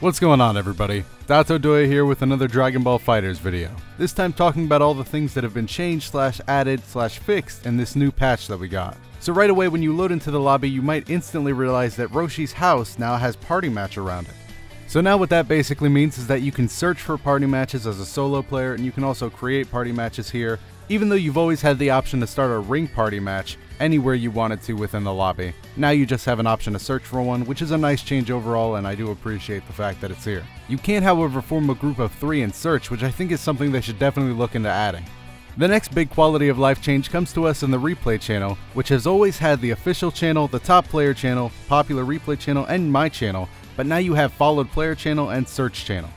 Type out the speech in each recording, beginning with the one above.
What's going on everybody? Doto Doya here with another Dragon Ball FighterZ video. This time talking about all the things that have been changed slash added slash fixed in this new patch that we got. So right away when you load into the lobby you might instantly realize that Roshi's house now has party match around it. So now what that basically means is that you can search for party matches as a solo player and you can also create party matches here, even though you've always had the option to start a ring party match, anywhere you wanted to within the lobby. Now you just have an option to search for one, which is a nice change overall and I do appreciate the fact that it's here. You can't, however form a group of three in search, which I think is something they should definitely look into adding. The next big quality of life change comes to us in the replay channel, which has always had the official channel, the top player channel, popular replay channel, and my channel, but now you have followed player channel and search channel.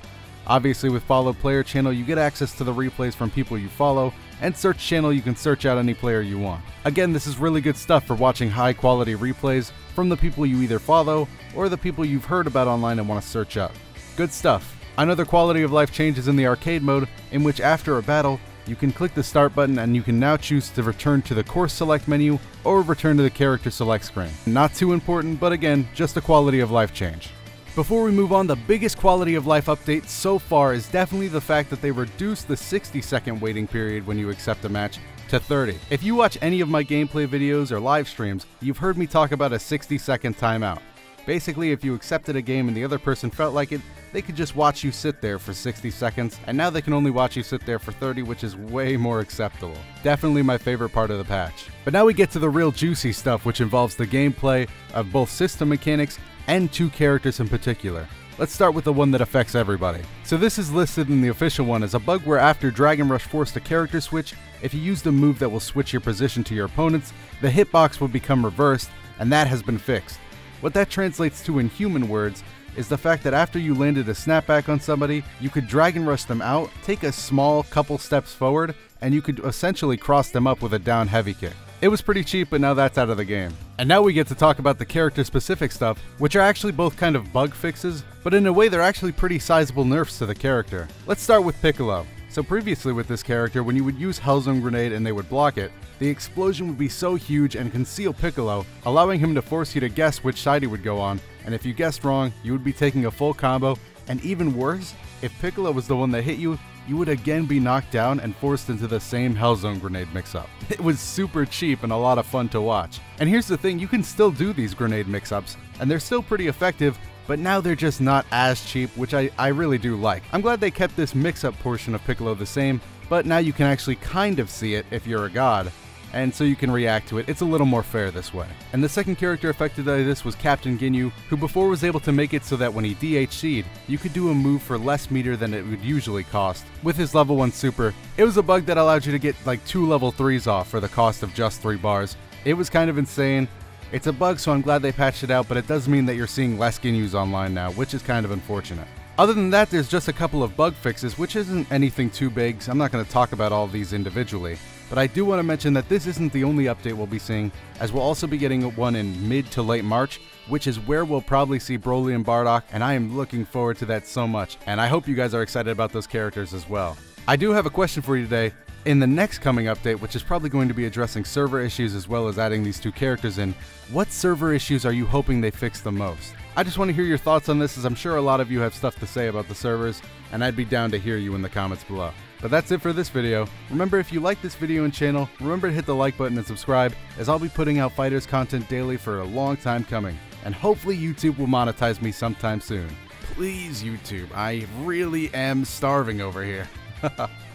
Obviously with followed player channel you get access to the replays from people you follow, and search channel you can search out any player you want. Again, this is really good stuff for watching high quality replays from the people you either follow or the people you've heard about online and want to search up. Good stuff. Another quality of life change is in the arcade mode, in which after a battle, you can click the start button and you can now choose to return to the course select menu or return to the character select screen. Not too important, but again, just a quality of life change. Before we move on, the biggest quality of life update so far is definitely the fact that they reduced the 60 second waiting period when you accept a match to 30. If you watch any of my gameplay videos or live streams, you've heard me talk about a 60 second timeout. Basically, if you accepted a game and the other person felt like it, they could just watch you sit there for 60 seconds, and now they can only watch you sit there for 30, which is way more acceptable. Definitely my favorite part of the patch. But now we get to the real juicy stuff, which involves the gameplay of both system mechanics and two characters in particular. Let's start with the one that affects everybody. So this is listed in the official one as a bug where after Dragon Rush forced a character switch, if you used a move that will switch your position to your opponents, the hitbox will become reversed, and that has been fixed. What that translates to in human words is the fact that after you landed a snapback on somebody, you could Dragon Rush them out, take a small couple steps forward, and you could essentially cross them up with a down heavy kick. It was pretty cheap, but now that's out of the game. And now we get to talk about the character specific stuff, which are actually both kind of bug fixes, but in a way they're actually pretty sizable nerfs to the character. Let's start with Piccolo. So previously with this character, when you would use Hellzone Grenade and they would block it, the explosion would be so huge and conceal Piccolo, allowing him to force you to guess which side he would go on, and if you guessed wrong, you would be taking a full combo, and even worse, if Piccolo was the one that hit you, you would again be knocked down and forced into the same Hellzone grenade mix-up. It was super cheap and a lot of fun to watch. And here's the thing, you can still do these grenade mix-ups, and they're still pretty effective, but now they're just not as cheap, which I, I really do like. I'm glad they kept this mix-up portion of Piccolo the same, but now you can actually kind of see it if you're a god, and so you can react to it. It's a little more fair this way. And the second character affected by this was Captain Ginyu, who before was able to make it so that when he DHC'd, you could do a move for less meter than it would usually cost. With his level 1 super, it was a bug that allowed you to get like two level 3s off for the cost of just 3 bars. It was kind of insane. It's a bug, so I'm glad they patched it out, but it does mean that you're seeing less Ginyus online now, which is kind of unfortunate. Other than that, there's just a couple of bug fixes, which isn't anything too big, so I'm not going to talk about all of these individually. But I do want to mention that this isn't the only update we'll be seeing, as we'll also be getting one in mid to late March, which is where we'll probably see Broly and Bardock, and I am looking forward to that so much, and I hope you guys are excited about those characters as well. I do have a question for you today. In the next coming update, which is probably going to be addressing server issues as well as adding these two characters in, what server issues are you hoping they fix the most? I just want to hear your thoughts on this as I'm sure a lot of you have stuff to say about the servers, and I'd be down to hear you in the comments below. But that's it for this video. Remember if you like this video and channel, remember to hit the like button and subscribe as I'll be putting out FighterZ content daily for a long time coming. And hopefully YouTube will monetize me sometime soon. Please YouTube, I really am starving over here.